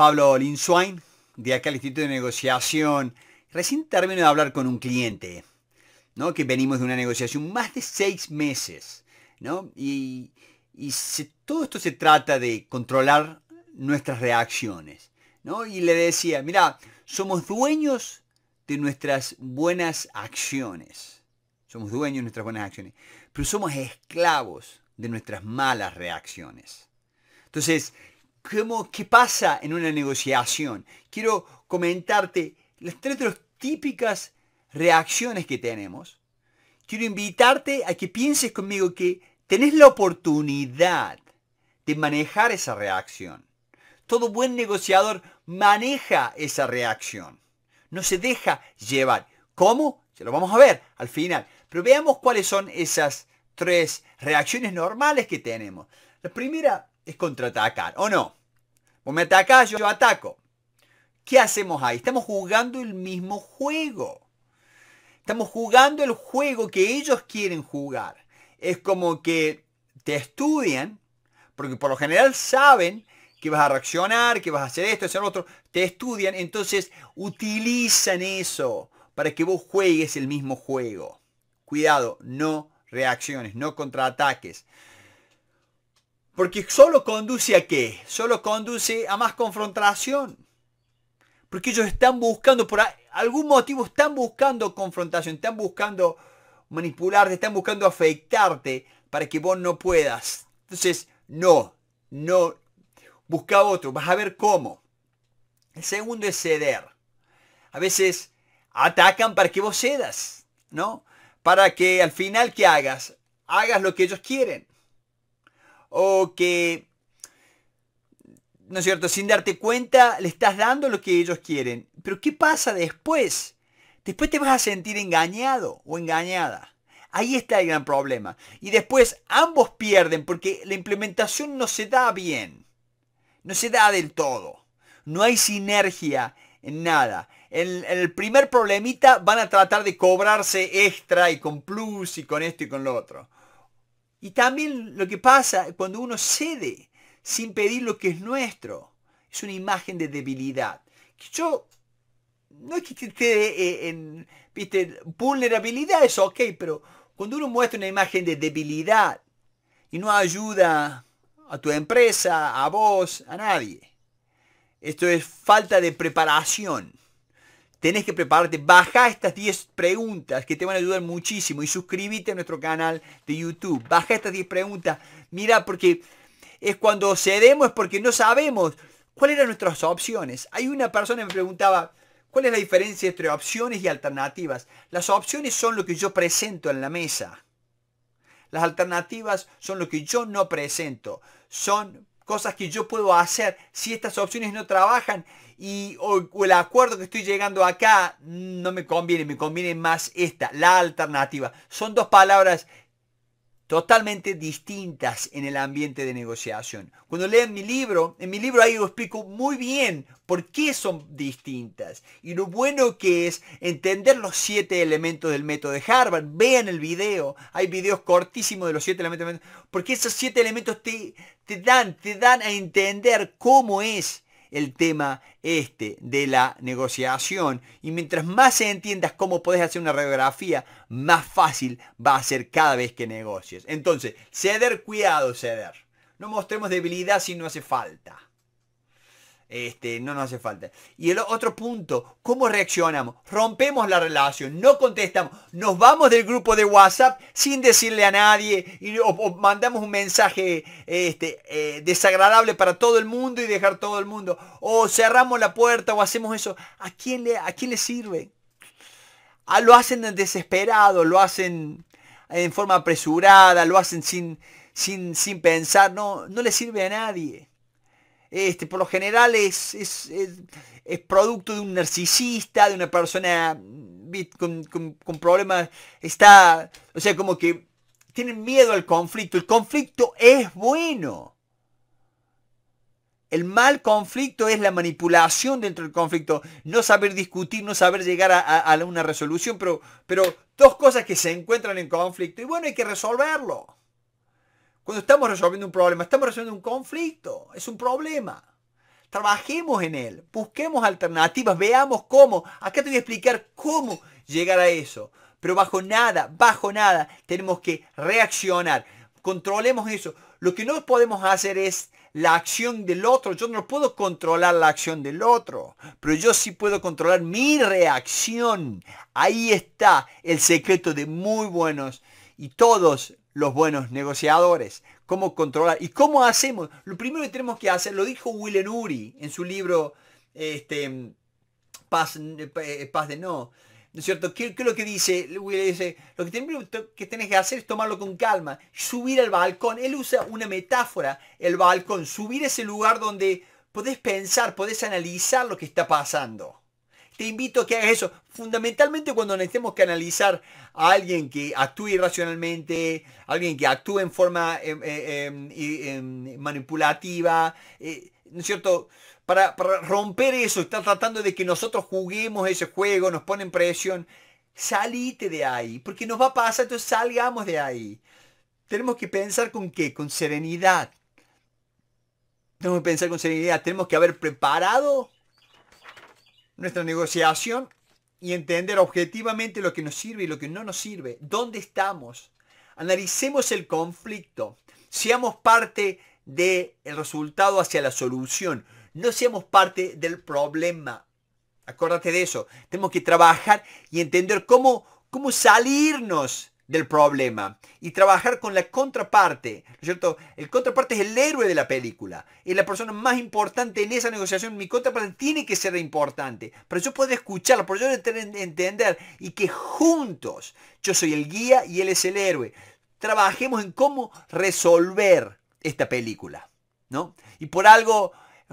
Pablo Linswain, de acá al Instituto de Negociación. Recién termino de hablar con un cliente, ¿no? Que venimos de una negociación más de seis meses, ¿no? Y, todo esto se trata de controlar nuestras reacciones, ¿no? Y le decía, mira, somos dueños de nuestras buenas acciones. Somos dueños de nuestras buenas acciones. Pero somos esclavos de nuestras malas reacciones. Entonces, ¿qué pasa en una negociación? Quiero comentarte las tres típicas reacciones que tenemos. Quiero invitarte a que pienses conmigo que tenés la oportunidad de manejar esa reacción. Todo buen negociador maneja esa reacción. No se deja llevar. ¿Cómo? Se lo vamos a ver al final. Pero veamos cuáles son esas tres reacciones normales que tenemos. La primera es contraatacar, ¿o no? Vos me atacás, yo ataco. ¿Qué hacemos ahí? Estamos jugando el mismo juego. Estamos jugando el juego que ellos quieren jugar. Es como que te estudian, porque por lo general saben que vas a reaccionar, que vas a hacer esto, hacer lo otro. Te estudian, entonces utilizan eso para que vos juegues el mismo juego. Cuidado, no reacciones, no contraataques. Porque solo conduce a qué? Solo conduce a más confrontación. Porque ellos están buscando, por algún motivo están buscando confrontación, están buscando manipularte, están buscando afectarte para que vos no puedas. Entonces, no, no, busca otro, vas a ver cómo. El segundo es ceder. A veces atacan para que vos cedas, ¿no? Para que al final que hagas, hagas lo que ellos quieren o que, ¿no es cierto?, sin darte cuenta le estás dando lo que ellos quieren. Pero ¿qué pasa después? Después te vas a sentir engañado o engañada. Ahí está el gran problema. Y después ambos pierden porque la implementación no se da bien. No se da del todo. No hay sinergia en nada. El primer problemita van a tratar de cobrarse extra y con plus y con esto y con lo otro. Y también lo que pasa cuando uno cede sin pedir lo que es nuestro. Es una imagen de debilidad. Yo, no es que esté eh, en, viste, vulnerabilidad es ok, pero cuando uno muestra una imagen de debilidad y no ayuda a tu empresa, a vos, a nadie. Esto es falta de preparación tenés que prepararte. Baja estas 10 preguntas que te van a ayudar muchísimo y suscríbete a nuestro canal de YouTube. Baja estas 10 preguntas. Mira, porque es cuando cedemos es porque no sabemos cuáles eran nuestras opciones. Hay una persona que me preguntaba, ¿cuál es la diferencia entre opciones y alternativas? Las opciones son lo que yo presento en la mesa. Las alternativas son lo que yo no presento. Son cosas que yo puedo hacer si estas opciones no trabajan y o, el acuerdo que estoy llegando acá no me conviene, me conviene más esta, la alternativa. Son dos palabras totalmente distintas en el ambiente de negociación. Cuando leen mi libro, en mi libro ahí lo explico muy bien por qué son distintas. Y lo bueno que es entender los siete elementos del método de Harvard. Vean el video, hay videos cortísimos de los siete elementos. Porque esos siete elementos te, te dan, te dan a entender cómo es el tema este de la negociación. Y mientras más entiendas cómo puedes hacer una radiografía, más fácil va a ser cada vez que negocies. Entonces, ceder, cuidado, ceder. No mostremos debilidad si no hace falta. Este, no nos hace falta. Y el otro punto, ¿cómo reaccionamos? Rompemos la relación, no contestamos, nos vamos del grupo de WhatsApp sin decirle a nadie y, o, mandamos un mensaje este, eh, desagradable para todo el mundo y dejar todo el mundo. O cerramos la puerta o hacemos eso. ¿A quién le, a quién le sirve? Ah, lo hacen desesperado, lo hacen en forma apresurada, lo hacen sin, sin, sin pensar, no, no le sirve a nadie este, por lo general es, es, producto de un narcisista, de una persona con, con, problemas, está, o sea, como que tienen miedo al conflicto. El conflicto es bueno. El mal conflicto es la manipulación dentro del conflicto, no saber discutir, no saber llegar a, a, una resolución, pero, pero dos cosas que se encuentran en conflicto y bueno, hay que resolverlo. Cuando estamos resolviendo un problema, estamos resolviendo un conflicto, es un problema. trabajemos en él, busquemos alternativas, veamos cómo. Acá te voy a explicar cómo llegar a eso. Pero bajo nada, bajo nada, tenemos que reaccionar. Controlemos eso. Lo que no podemos hacer es la acción del otro. Yo no puedo controlar la acción del otro, pero yo sí puedo controlar mi reacción. Ahí está el secreto de muy buenos y todos los buenos negociadores. Cómo controlar y cómo hacemos. Lo primero que tenemos que hacer, lo dijo Willen Uri en su libro este, Paz, eh, Paz de No. ¿No es cierto? ¿Qué, es lo que dice? dice, lo que, tenés, que tenés que hacer es tomarlo con calma, subir al balcón. Él usa una metáfora, el balcón, subir ese lugar donde podés pensar, podés analizar lo que está pasando. Te invito a que hagas eso. Fundamentalmente cuando necesitemos que analizar a alguien que actúe irracionalmente, alguien que actúe en forma em, em, em, manipulativa, eh, ¿no es cierto? para, romper eso, está tratando de que nosotros juguemos ese juego, nos ponen presión. Salite de ahí, porque nos va a pasar, entonces salgamos de ahí. Tenemos que pensar con qué, con serenidad. Tenemos que pensar con serenidad, tenemos que haber preparado nuestra negociación y entender objetivamente lo que nos sirve y lo que no nos sirve. ¿Dónde estamos? Analicemos el conflicto. Seamos parte del resultado hacia la solución no seamos parte del problema. Acuérdate de eso. Tenemos que trabajar y entender cómo, cómo salirnos del problema y trabajar con la contraparte, ¿no es cierto? El contraparte es el héroe de la película, es la persona más importante en esa negociación. Mi contraparte tiene que ser importante, pero yo puedo escucharlo, pero yo entender y que juntos yo soy el guía y él es el héroe. Trabajemos en cómo resolver esta película, ¿no? Y por algo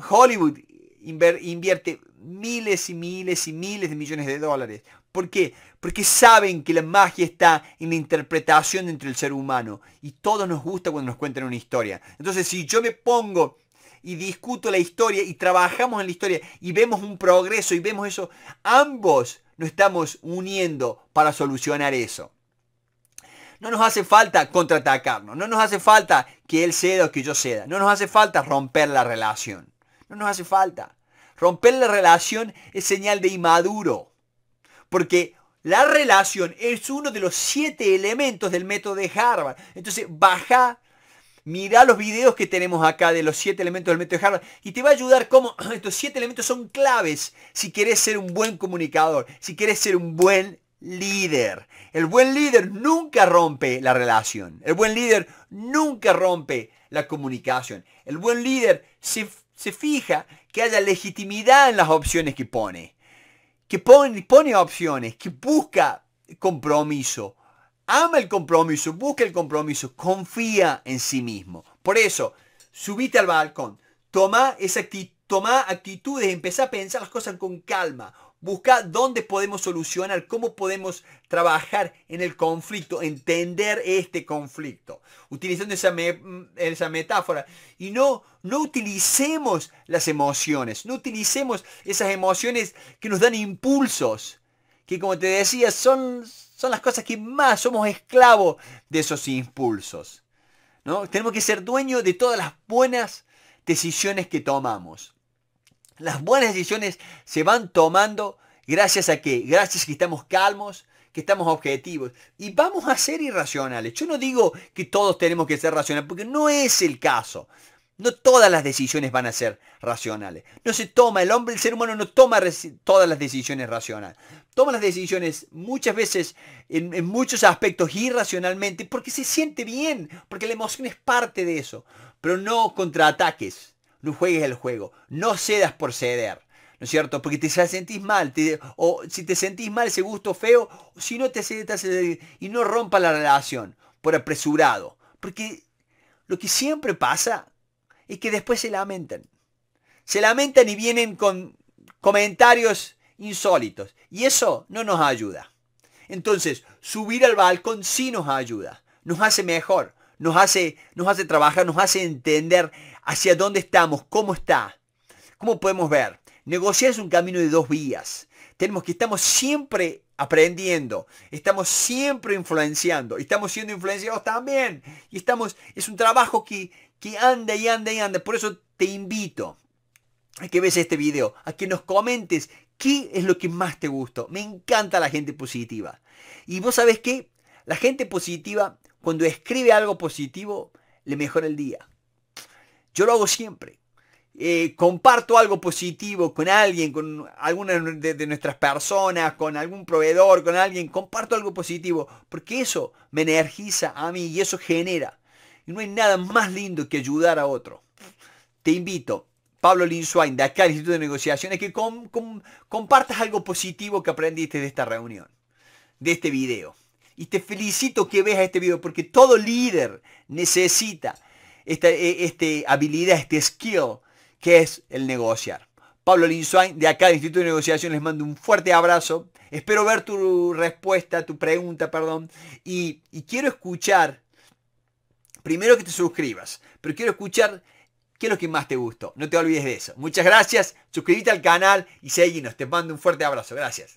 Hollywood invierte miles y miles y miles de millones de dólares. ¿Por qué? Porque saben que la magia está en la interpretación entre el ser humano. Y todos nos gusta cuando nos cuentan una historia. Entonces, si yo me pongo y discuto la historia y trabajamos en la historia y vemos un progreso y vemos eso, ambos nos estamos uniendo para solucionar eso. No nos hace falta contraatacarnos, no nos hace falta que él ceda o que yo ceda, no nos hace falta romper la relación. No nos hace falta. Romper la relación es señal de inmaduro. Porque la relación es uno de los siete elementos del método de Harvard. Entonces, baja, mira los videos que tenemos acá de los siete elementos del método de Harvard y te va a ayudar cómo estos siete elementos son claves si quieres ser un buen comunicador, si quieres ser un buen líder. El buen líder nunca rompe la relación. El buen líder nunca rompe la comunicación. El buen líder se se fija que haya legitimidad en las opciones que pone. Que pone, opciones, que busca compromiso. Ama el compromiso, busca el compromiso, confía en sí mismo. Por eso, subite al balcón, toma, esa toma actitudes, empezá a pensar las cosas con calma. Busca dónde podemos solucionar, cómo podemos trabajar en el conflicto, entender este conflicto, utilizando esa, esa metáfora. Y no, no utilicemos las emociones, no utilicemos esas emociones que nos dan impulsos, que como te decía, son, son las cosas que más somos esclavos de esos impulsos. ¿no? Tenemos que ser dueños de todas las buenas decisiones que tomamos. Las buenas decisiones se van tomando gracias a qué? Gracias a que estamos calmos, que estamos objetivos. Y vamos a ser irracionales. Yo no digo que todos tenemos que ser racionales, porque no es el caso. No todas las decisiones van a ser racionales. No se toma, el hombre, el ser humano no toma todas las decisiones racionales. Toma las decisiones muchas veces en, en, muchos aspectos irracionalmente porque se siente bien, porque la emoción es parte de eso. Pero no contraataques no juegues el juego, no cedas por ceder. ¿No es cierto? Porque te sentís mal, o si te sentís mal, ese gusto feo, si no te cedes y no rompa la relación por apresurado. Porque lo que siempre pasa es que después se lamentan. Se lamentan y vienen con comentarios insólitos. Y eso no nos ayuda. Entonces, subir al balcón sí nos ayuda. Nos hace mejor. Nos hace, nos hace trabajar, nos hace entender hacia dónde estamos, cómo está, cómo podemos ver. Negociar es un camino de dos vías. Tenemos que estamos siempre aprendiendo, estamos siempre influenciando, estamos siendo influenciados también. Y estamos, es un trabajo que, que anda y anda y anda. Por eso te invito a que ves este video, a que nos comentes qué es lo que más te gustó. Me encanta la gente positiva. Y vos sabés qué, la gente positiva, cuando escribe algo positivo, le mejora el día. Yo lo hago siempre. Eh, comparto algo positivo con alguien, con alguna de, nuestras personas, con algún proveedor, con alguien, comparto algo positivo, porque eso me energiza a mí y eso genera. Y no hay nada más lindo que ayudar a otro. Te invito, Pablo Linswain, de acá del Instituto de Negociaciones, que compartas algo positivo que aprendiste de esta reunión, de este video. Y te felicito que veas este video, porque todo líder necesita esta e, este habilidad, este skill, que es el negociar. Pablo Linswain, de acá del Instituto de Negociación, les mando un fuerte abrazo. Espero ver tu respuesta, tu pregunta, perdón. Y, y quiero escuchar, primero que te suscribas, pero quiero escuchar qué es lo que más te gustó. No te olvides de eso. Muchas gracias, suscríbete al canal y seguinos. Te mando un fuerte abrazo. Gracias.